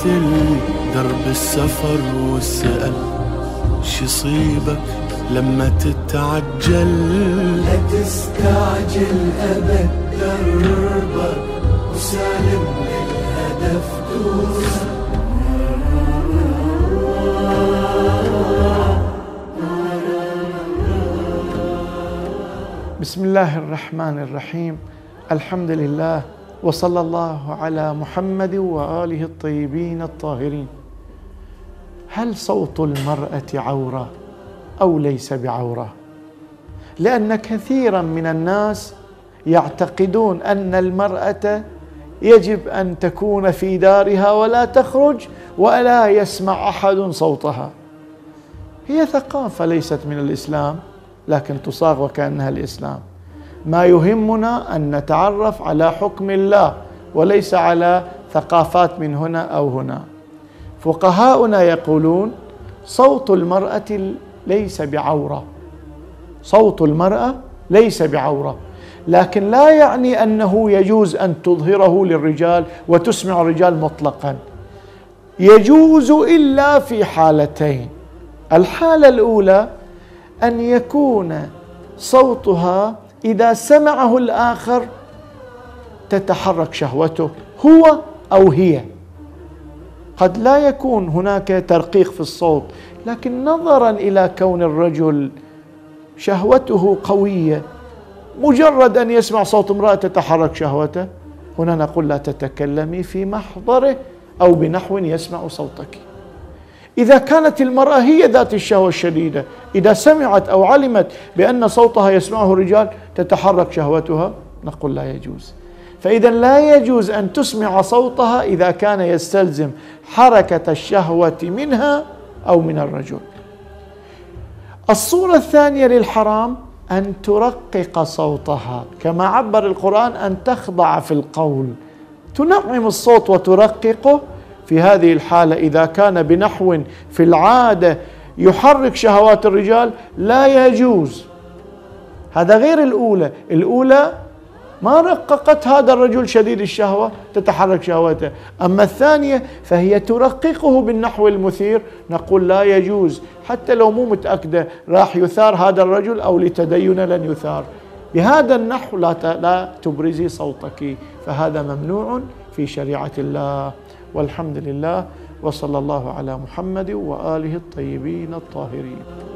مثل درب السفر وسأل شصيبك لما تتعجل؟ لا تستعجل أبد دربك وسالم للهدف دوس. بسم الله الرحمن الرحيم. الحمد لله وصلى الله على محمد وآله الطيبين الطاهرين. هل صوت المرأة عورة أو ليس بعورة؟ لأن كثيرا من الناس يعتقدون أن المرأة يجب أن تكون في دارها ولا تخرج ولا يسمع أحد صوتها. هي ثقافة ليست من الإسلام لكن تصاغ وكأنها الإسلام. ما يهمنا أن نتعرف على حكم الله وليس على ثقافات من هنا أو هنا. فقهاؤنا يقولون صوت المرأة ليس بعورة. صوت المرأة ليس بعورة. لكن لا يعني أنه يجوز أن تظهره للرجال وتسمع الرجال مطلقا. يجوز إلا في حالتين. الحالة الأولى أن يكون صوتها إذا سمعه الآخر تتحرك شهوته هو أو هي. قد لا يكون هناك ترقيق في الصوت لكن نظرا إلى كون الرجل شهوته قوية مجرد أن يسمع صوت امرأة تتحرك شهوته هنا نقول لا تتكلمي في محضره أو بنحو يسمع صوتك. إذا كانت المرأة هي ذات الشهوة الشديدة إذا سمعت أو علمت بأن صوتها يسمعه الرجال تتحرك شهوتها نقول لا يجوز. فإذا لا يجوز أن تسمع صوتها إذا كان يستلزم حركة الشهوة منها أو من الرجل. الصورة الثانية للحرام أن ترقق صوتها. كما عبر القرآن أن تخضع في القول. تنعم الصوت وترققه في هذه الحالة إذا كان بنحو في العادة يحرك شهوات الرجال لا يجوز. هذا غير الأولى. الأولى ما رققت هذا الرجل شديد الشهوة تتحرك شهوته. أما الثانية فهي ترققه بالنحو المثير. نقول لا يجوز. حتى لو مو متأكدة راح يثار هذا الرجل أو لتدين لن يثار. بهذا النحو لا تبرزي صوتك. فهذا ممنوع. في شريعة الله والحمد لله وصلى الله على محمد وآله الطيبين الطاهرين.